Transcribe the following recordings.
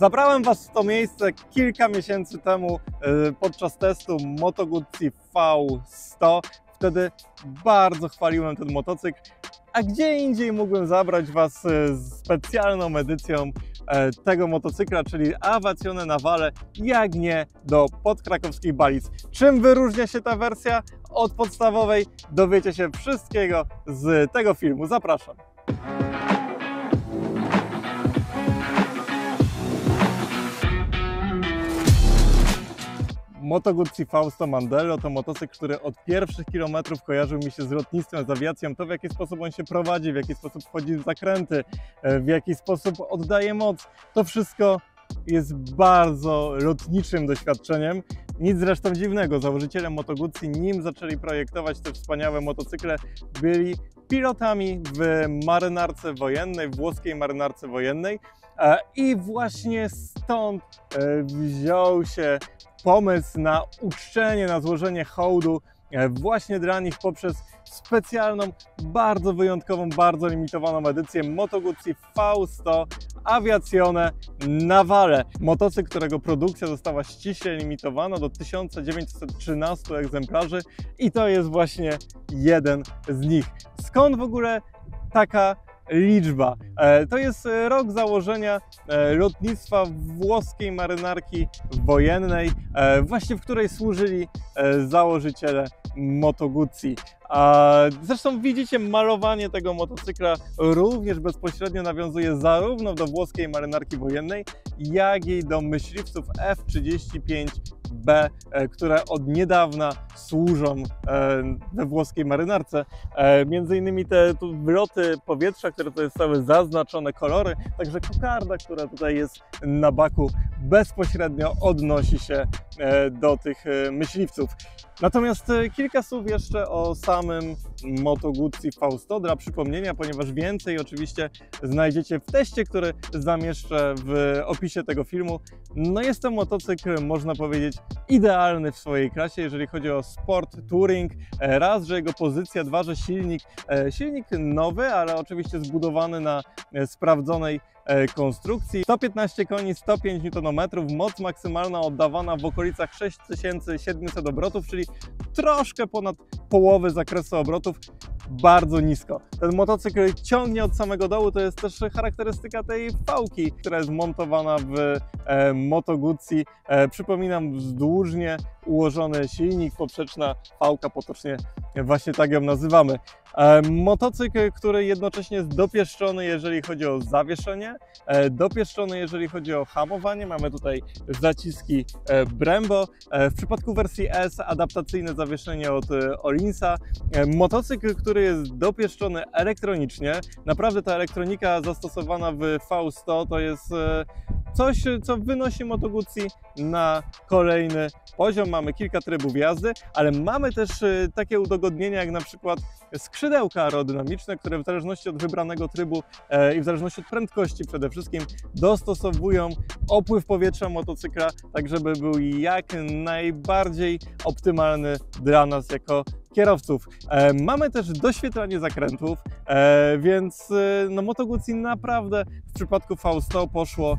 Zabrałem Was w to miejsce kilka miesięcy temu e, podczas testu Moto Guzzi V100. Wtedy bardzo chwaliłem ten motocykl, a gdzie indziej mógłbym zabrać Was e, z specjalną edycją e, tego motocykla, czyli Awacione Navale, jak nie do podkrakowskich balic. Czym wyróżnia się ta wersja od podstawowej? Dowiecie się wszystkiego z tego filmu. Zapraszam. Moto Guzzi Fausto Mandello to motocykl, który od pierwszych kilometrów kojarzył mi się z lotnictwem, z awiacją. To w jaki sposób on się prowadzi, w jaki sposób wchodzi w zakręty, e, w jaki sposób oddaje moc. To wszystko jest bardzo lotniczym doświadczeniem. Nic zresztą dziwnego, założyciele Moto Guzzi, nim zaczęli projektować te wspaniałe motocykle, byli pilotami w marynarce wojennej, włoskiej marynarce wojennej. E, I właśnie stąd e, wziął się pomysł na uczczenie, na złożenie hołdu właśnie dla nich poprzez specjalną, bardzo wyjątkową, bardzo limitowaną edycję Moto Guzzi V100 Aviazione Navale. Motocykl, którego produkcja została ściśle limitowana do 1913 egzemplarzy i to jest właśnie jeden z nich. Skąd w ogóle taka liczba. E, to jest rok założenia e, lotnictwa włoskiej marynarki wojennej, e, właśnie w której służyli założyciele Moto Guzzi. Zresztą widzicie, malowanie tego motocykla również bezpośrednio nawiązuje zarówno do włoskiej marynarki wojennej, jak i do myśliwców F-35B, e, które od niedawna służą e, we włoskiej marynarce. E, między innymi te wyloty powietrza, które tutaj zostały zaznaczone kolory, także kokarda, która tutaj jest na baku, bezpośrednio odnosi się do tych myśliwców. Natomiast kilka słów jeszcze o samym Moto Guzzi V100 dla przypomnienia, ponieważ więcej oczywiście znajdziecie w teście, który zamieszczę w opisie tego filmu. No jest to motocykl, można powiedzieć, idealny w swojej klasie, jeżeli chodzi o sport touring. Raz, że jego pozycja, dwa, że silnik, e, silnik nowy, ale oczywiście zbudowany na e, sprawdzonej e, konstrukcji. 115 koni, 105 Nm, moc maksymalna oddawana w okolicach 6700 obrotów, czyli troszkę ponad połowy zakresu obrotów bardzo nisko. Ten motocykl ciągnie od samego dołu, to jest też charakterystyka tej fałki, która jest montowana w e, Moto Guzzi. E, przypominam, wzdłużnie ułożony silnik, poprzeczna fałka, potocznie właśnie tak ją nazywamy. E, motocykl, który jednocześnie jest dopieszczony, jeżeli chodzi o zawieszenie, e, dopieszczony, jeżeli chodzi o hamowanie. Mamy tutaj zaciski e, Brembo. W przypadku wersji S adaptacyjne zawieszenie od Olinsa. Motocykl, który jest dopieszczony elektronicznie. Naprawdę ta elektronika zastosowana w V100 to jest coś, co wynosi Moto na kolejny poziom. Mamy kilka trybów jazdy, ale mamy też takie udogodnienia jak na przykład skrzydełka aerodynamiczne, które w zależności od wybranego trybu e, i w zależności od prędkości przede wszystkim dostosowują opływ powietrza motocykla, tak żeby był jak najbardziej optymalny dla nas jako kierowców. E, mamy też doświetlanie zakrętów, e, więc no, Moto Guzzi naprawdę w przypadku V100 poszło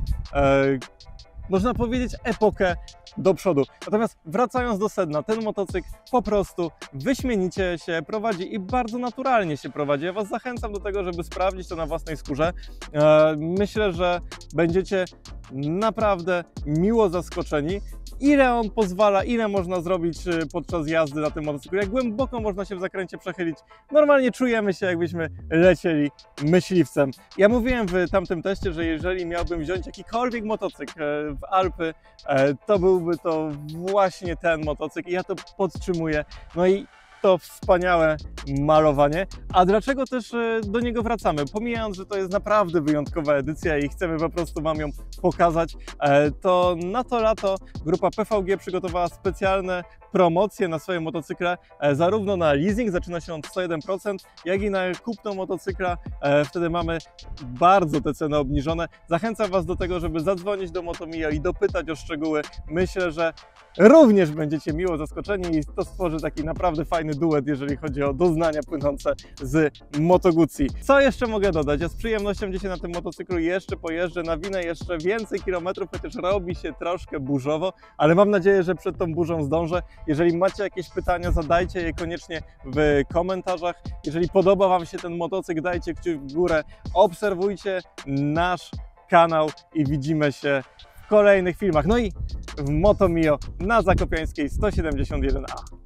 można powiedzieć, epokę do przodu. Natomiast wracając do sedna, ten motocykl po prostu wyśmienicie się prowadzi i bardzo naturalnie się prowadzi. Ja Was zachęcam do tego, żeby sprawdzić to na własnej skórze. E, myślę, że będziecie naprawdę miło zaskoczeni ile on pozwala, ile można zrobić y, podczas jazdy na tym motocyklu, jak głęboko można się w zakręcie przechylić. Normalnie czujemy się, jakbyśmy lecieli myśliwcem. Ja mówiłem w tamtym teście, że jeżeli miałbym wziąć jakikolwiek motocykl e, w Alpy, e, to byłby to właśnie ten motocykl i ja to podtrzymuję. No i to wspaniałe malowanie. A dlaczego też e, do niego wracamy? Pomijając, że to jest naprawdę wyjątkowa edycja i chcemy po prostu Wam ją pokazać, e, to na to lato grupa PVG przygotowała specjalne promocję na swoje motocykle, zarówno na leasing, zaczyna się od 101%, jak i na kupno motocykla. E, Wtedy mamy bardzo te ceny obniżone. Zachęcam Was do tego, żeby zadzwonić do Motomio i dopytać o szczegóły. Myślę, że również będziecie miło zaskoczeni i to stworzy taki naprawdę fajny duet, jeżeli chodzi o doznania płynące z Moto. Co jeszcze mogę dodać? Ja z przyjemnością dzisiaj na tym motocyklu jeszcze pojeżdżę, nawinę jeszcze więcej kilometrów, chociaż robi się troszkę burzowo, ale mam nadzieję, że przed tą burzą zdążę. Jeżeli macie jakieś pytania, zadajcie je koniecznie w komentarzach. Jeżeli podoba Wam się ten motocykl, dajcie kciuk w górę, obserwujcie nasz kanał i widzimy się w kolejnych filmach. No i w Motomio na Zakopiańskiej 171A.